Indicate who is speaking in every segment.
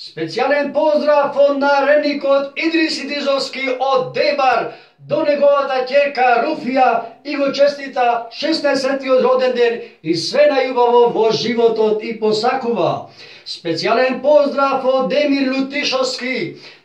Speaker 1: Специјален поздрав од наредникот Идрис Идизовски од Дебар до неговата ќерка Руфија и го честита 16-тиот роден ден и све најубаво во животот и посакува. Специјален поздрав од Демир Лутишовски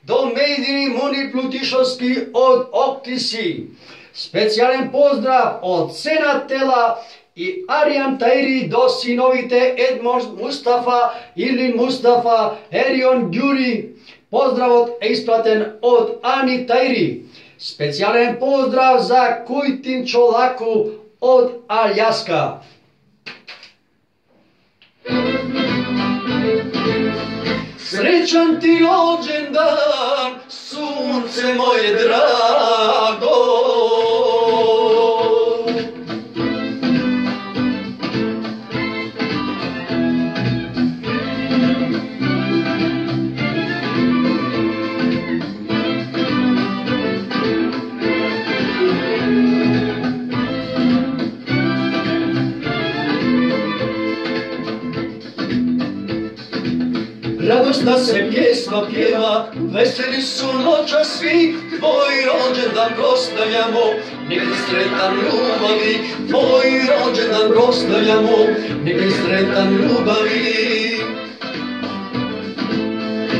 Speaker 1: до Мејдини Муни Лутишовски од Октиси. Специјален поздрав од Сена Тела и Ариан Тайри, до синовите Едмон Мустафа, или Мустафа, Ерион Гюри. Поздравот е испратен од Ани Тайри. Специјален поздрав за Кујтин Чолаку од Алјаска. Srećan ti rođendan, sunce moje drago. Radosna se pjesma pjeva, veseli su noća svi, tvoj rođendan proslavljamo, nek sretan ljubavi, tvoj rođendan proslavljamo, nek sretan ljubavi.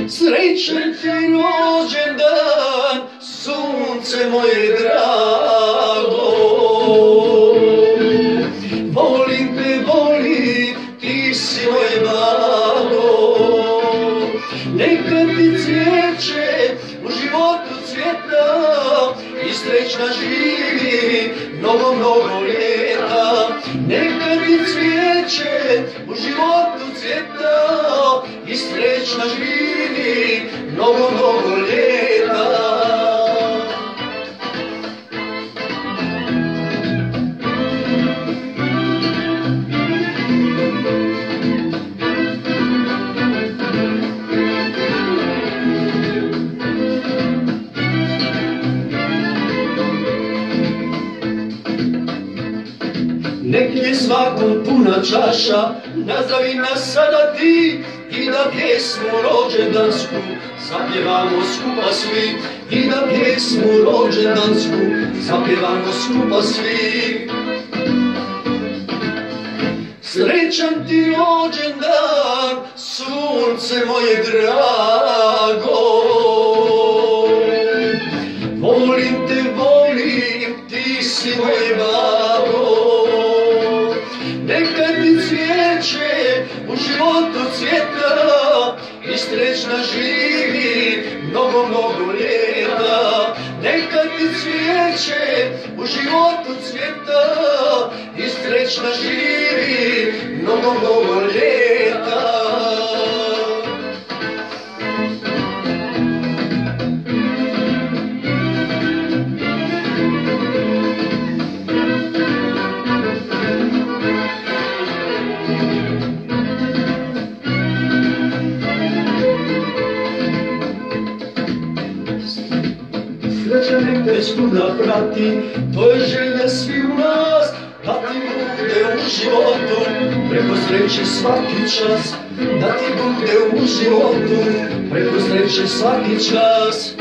Speaker 1: Srećan ti rođendan, sunce moje drago, srećna živi mnogo, mnogo ljeta. Neka ti cvijeće u životu cvjeta i srećna živi Nek je svakom puna čaša, nazdravi nas sada ti i da pjesmu rođendansku zapjevamo skupa svi i da pjesmu rođendansku zapjevamo skupa svi. Srećan ti rođendan, sunce moje drago. Neka ti cvijeće u životu cvjeta i srećna živi mnogo, mnogo ljeta. Neka ti cvijeće u životu cvjeta i srećna živi mnogo, mnogo ljeta. Svuda prati, to je želja svi u nas, da ti bude u životu, preko sreće svaki čas, da ti bude u životu, preko sreće svaki čas.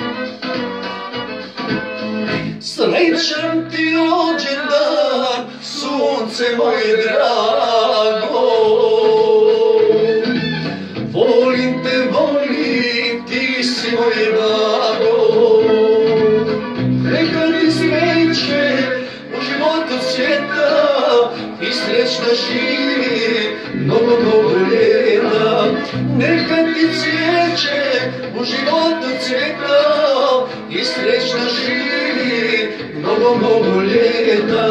Speaker 1: Srećan ti rođendan, sunce moje drago. Volim te, volim, ti si moje blago. Živi mnogo, ljeta. Neka ti cvijeće u životu cvjeta i srećna živi mnogo, mnogo ljeta.